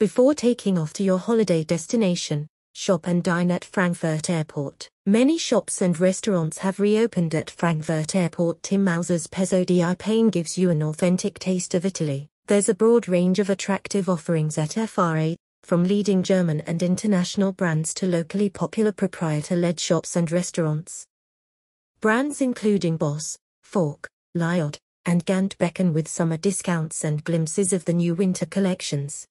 Before taking off to your holiday destination, shop and dine at Frankfurt Airport. Many shops and restaurants have reopened at Frankfurt Airport. Tim Mälzer's Pezzo di Pane gives you an authentic taste of Italy. There's a broad range of attractive offerings at FRA, from leading German and international brands to locally popular proprietor-led shops and restaurants. Brands including Boss, Fork, Lyot, and Gant beckon with summer discounts and glimpses of the new winter collections.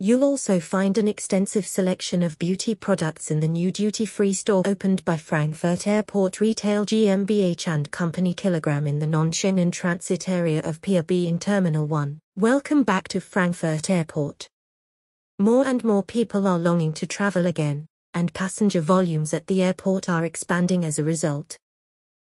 You'll also find an extensive selection of beauty products in the new duty-free store opened by Frankfurt Airport Retail GmbH and Company Kilogram in the non-Schengen transit area of Pier B in Terminal 1. Welcome back to Frankfurt Airport. More and more people are longing to travel again, and passenger volumes at the airport are expanding as a result.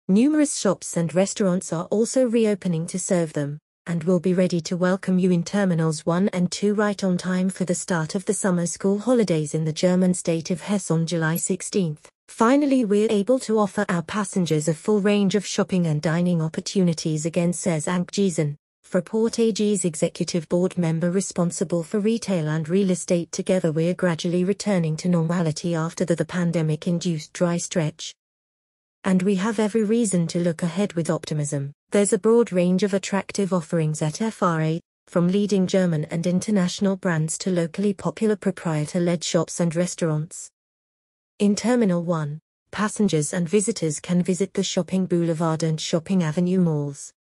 Numerous shops and restaurants are also reopening to serve them, and will be ready to welcome you in Terminals 1 and 2 right on time for the start of the summer school holidays in the German state of Hesse on July 16th. Finally, we're able to offer our passengers a full range of shopping and dining opportunities again, says Anke Giesen, Fraport AG's executive board member responsible for retail and real estate. Together, we're gradually returning to normality after the, the pandemic induced dry stretch and we have every reason to look ahead with optimism. There's a broad range of attractive offerings at FRA, from leading German and international brands to locally popular proprietor-led shops and restaurants. In Terminal 1, passengers and visitors can visit the Shopping Boulevard and Shopping Avenue malls.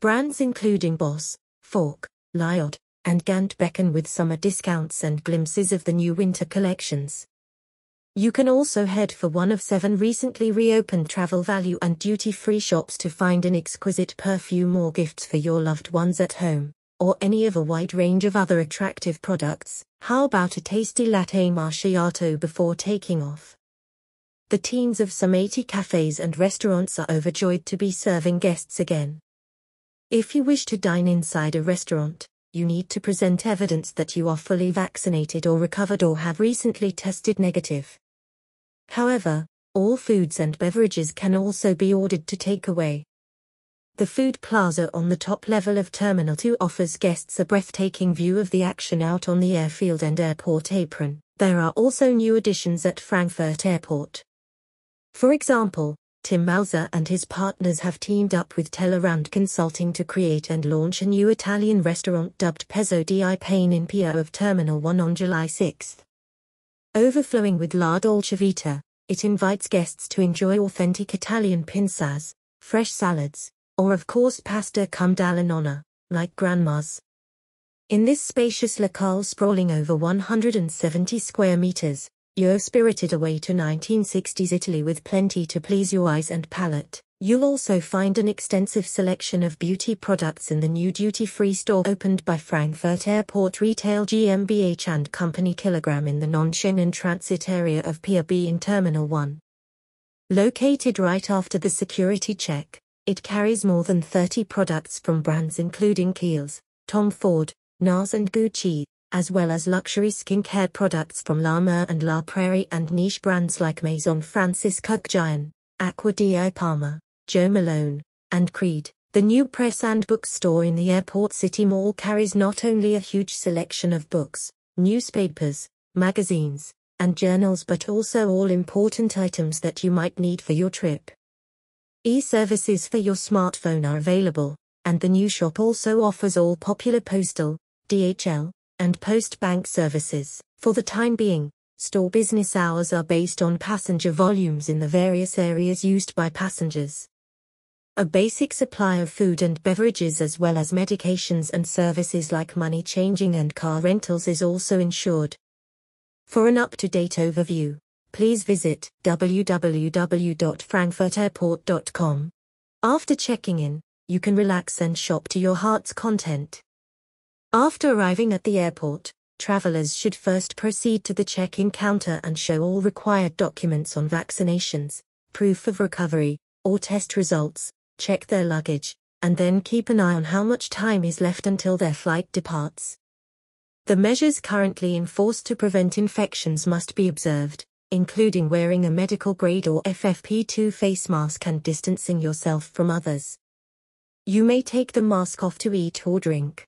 Brands including Boss, Fork, Lyot, and Gant beckon with summer discounts and glimpses of the new winter collections. You can also head for one of seven recently reopened travel value and duty-free shops to find an exquisite perfume or gifts for your loved ones at home, or any of a wide range of other attractive products. How about a tasty latte macchiato before taking off? The teens of some 80 cafes and restaurants are overjoyed to be serving guests again. If you wish to dine inside a restaurant, you need to present evidence that you are fully vaccinated or recovered or have recently tested negative. However, all foods and beverages can also be ordered to take away. The food plaza on the top level of Terminal 2 offers guests a breathtaking view of the action out on the airfield and airport apron. There are also new additions at Frankfurt Airport. For example, Tim Mälzer and his partners have teamed up with Tellerrand Consulting to create and launch a new Italian restaurant dubbed Pezzo di Pane in Pio of Terminal 1 on July 6. Overflowing with La Dolce Vita, it invites guests to enjoy authentic Italian pinzas, fresh salads, or of course pasta come dalla nonna, like grandma's. In this spacious locale sprawling over 170 square meters, you're spirited away to 1960s Italy with plenty to please your eyes and palate. You'll also find an extensive selection of beauty products in the new duty-free store opened by Frankfurt Airport Retail GmbH and Company Kilogram in the non-Schengen transit area of Pier B in Terminal 1. Located right after the security check, it carries more than 30 products from brands including Kiehl's, Tom Ford, NARS and Gucci, as well as luxury skincare products from La Mer and La Prairie and niche brands like Maison Francis Kurkdjian, Acqua di Parma. Jo Malone, and Creed. The new press and bookstore in the Airport City Mall carries not only a huge selection of books, newspapers, magazines, and journals but also all important items that you might need for your trip. E-services for your smartphone are available, and the new shop also offers all popular postal, DHL, and post bank services. For the time being, store business hours are based on passenger volumes in the various areas used by passengers. A basic supply of food and beverages as well as medications and services like money changing and car rentals is also ensured. For an up-to-date overview, please visit www.frankfurtairport.com. After checking in, you can relax and shop to your heart's content. After arriving at the airport, travelers should first proceed to the check-in counter and show all required documents on vaccinations, proof of recovery, or test results, check their luggage, and then keep an eye on how much time is left until their flight departs. The measures currently enforced to prevent infections must be observed, including wearing a medical grade or FFP2 face mask and distancing yourself from others. You may take the mask off to eat or drink,